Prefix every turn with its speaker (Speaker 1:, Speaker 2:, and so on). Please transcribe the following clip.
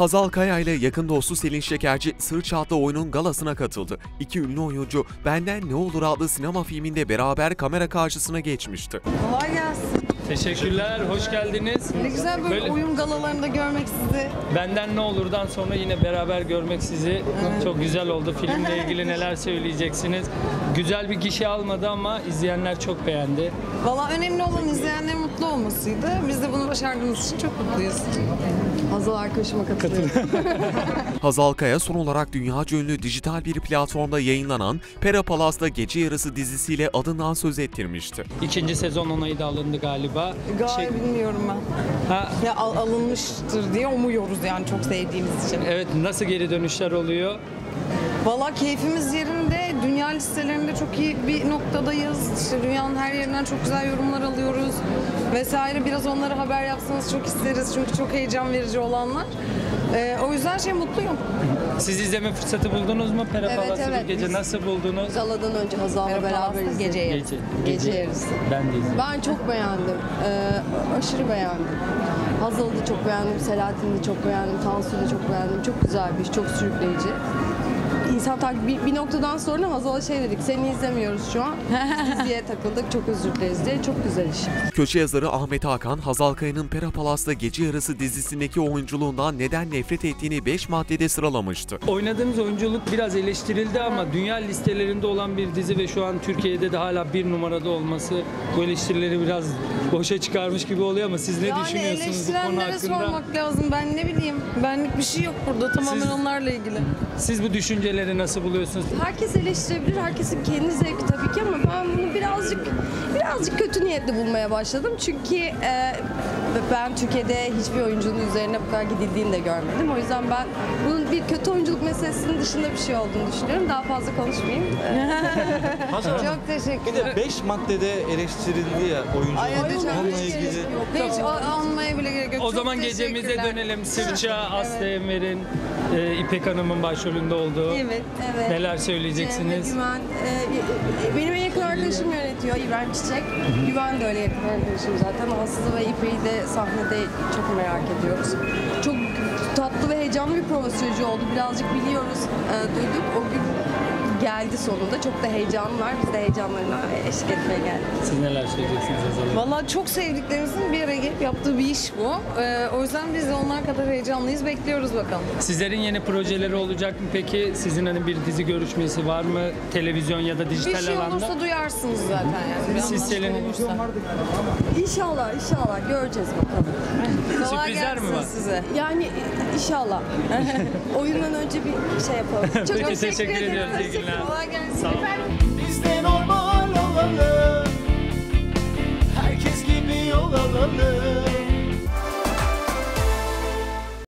Speaker 1: Hazal Kaya ile yakın dostu Selin Şekerci Sır adlı oyunun galasına katıldı. İki ünlü oyuncu Benden Ne Olur adlı sinema filminde beraber kamera karşısına geçmişti.
Speaker 2: Kolay gelsin.
Speaker 3: Teşekkürler, hoş geldiniz.
Speaker 2: Ne güzel böyle,
Speaker 3: Böyle-
Speaker 2: oyun galalarında görmek sizi.
Speaker 3: Benden ne olurdan sonra yine beraber görmek sizi çok güzel oldu. Filmle ilgili neler söyleyeceksiniz? Güzel bir gişe almadı ama izleyenler çok beğendi.
Speaker 2: Valla önemli olan izleyenlerin mutlu olmasıydı. Biz de bunu başardığımız için çok mutluyuz. Hazal arkadaşıma katılıyorum.
Speaker 1: Hazal Kaya son olarak dünyaca ünlü dijital bir platformda yayınlanan Pera Palas'ta Gece Yarısı dizisiyle adından söz ettirmişti.
Speaker 3: İkinci sezon onayı da alındı galiba.
Speaker 2: Galiba
Speaker 3: Şey-
Speaker 2: bilmiyorum ben.
Speaker 3: ha,
Speaker 2: Ya al- alınmıştır diye umuyoruz yani çok sevdiğimiz için.
Speaker 3: evet nasıl geri dönüşler oluyor?
Speaker 2: Valla keyfimiz yerinde. Dünya listelerinde çok iyi bir noktadayız. İşte dünyanın her yerinden çok güzel yorumlar alıyoruz. Vesaire biraz onlara haber yapsanız çok isteriz. Çünkü çok heyecan verici olanlar. Ee, o yüzden şey mutluyum.
Speaker 3: Siz izleme fırsatı buldunuz mu Pera
Speaker 4: Evet,
Speaker 3: Palas'ı
Speaker 4: evet.
Speaker 3: gece?
Speaker 4: Biz-
Speaker 3: Nasıl buldunuz?
Speaker 4: Galadan önce Hazal'la beraber izledik.
Speaker 2: gece.
Speaker 3: Gece.
Speaker 4: Gece yarısı.
Speaker 3: Ben de izledim.
Speaker 4: Ben çok beğendim. Ee, aşırı beğendim. Hazal'ı da çok beğendim, Selahattin'i de çok beğendim, Tansu'yu da çok beğendim. Çok güzel bir iş, çok sürükleyici. İnsan takip bir, bir noktadan sonra Hazal'a şey dedik, seni izlemiyoruz şu an. Diziye takıldık, çok özür dileriz diye. Çok güzel iş.
Speaker 1: Köşe yazarı Ahmet Hakan, Hazal Kaya'nın Pera Palas'ta Gece Yarısı dizisindeki oyunculuğundan neden nefret ettiğini 5 maddede sıralamıştı.
Speaker 3: Oynadığınız oyunculuk biraz eleştirildi ama dünya listelerinde olan bir dizi ve şu an Türkiye'de de hala bir numarada olması bu eleştirileri biraz boşa çıkarmış gibi oluyor ama siz ne
Speaker 2: yani
Speaker 3: düşünüyorsunuz bu konu hakkında?
Speaker 2: sormak lazım. Ben ne bileyim. Benlik bir şey yok burada. Tamamen
Speaker 3: Siz-
Speaker 2: onlarla ilgili.
Speaker 3: Siz bu düşünceleri nasıl buluyorsunuz?
Speaker 4: Herkes eleştirebilir, herkesin kendi zevki tabii ki ama ben bunu birazcık birazcık kötü niyetli bulmaya başladım. Çünkü e, ben Türkiye'de hiçbir oyuncunun üzerine bu kadar gidildiğini de görmedim. O yüzden ben bunun bir kötü oyunculuk meselesinin dışında bir şey olduğunu düşünüyorum. Daha fazla konuşmayayım.
Speaker 5: Hanım,
Speaker 2: Çok
Speaker 5: bir
Speaker 2: teşekkürler.
Speaker 5: de 5 maddede eleştirildi ya oyuncu.
Speaker 2: Ay, hadi canım,
Speaker 5: Onunla ilgili.
Speaker 2: Hiç o- almaya bile gerek yok.
Speaker 3: O
Speaker 2: Çok
Speaker 3: zaman gecemize
Speaker 2: teşekkürler.
Speaker 3: dönelim. Sırça, Aslı Enver'in, e, İpek Hanım'ın başrolünde olduğu.
Speaker 2: Evet.
Speaker 4: Evet.
Speaker 3: Neler söyleyeceksiniz?
Speaker 4: Güven, e, benim en yakın arkadaşım yönetiyor İbrahim Çiçek. Güven de öyle yakın arkadaşım zaten. Aslı ve İpek'i de sahnede çok merak ediyoruz. Çok tatlı ve heyecanlı bir prova süreci oldu. Birazcık biliyoruz, e, duyduk. O gün geldi sonunda. Çok da heyecanlar. Biz de heyecanlarına eşlik etmeye geldik.
Speaker 3: Siz neler söyleyeceksiniz Hanım?
Speaker 2: Valla çok sevdiklerimizin bir araya gelip yaptığı bir iş bu. Ee, o yüzden biz de onlar kadar heyecanlıyız. Bekliyoruz bakalım.
Speaker 3: Sizlerin yeni projeleri olacak mı peki? Sizin hani bir dizi görüşmesi var mı? Televizyon ya da
Speaker 2: Bir
Speaker 3: dijital
Speaker 2: şey
Speaker 3: alanda?
Speaker 2: olursa duyarsınız zaten yani. Bir
Speaker 3: Siz Selin-.
Speaker 4: İnşallah, inşallah göreceğiz bakalım.
Speaker 2: Kolay
Speaker 3: Sürprizler mi
Speaker 2: gelsin
Speaker 3: var?
Speaker 2: size.
Speaker 4: Yani inşallah. Oyundan önce bir şey yapalım. Çok
Speaker 3: Peki teşekkür ediyoruz. İyi
Speaker 2: ederiz.
Speaker 3: günler.
Speaker 2: Kolay gelsin.
Speaker 3: Sağ olun. Biz normal.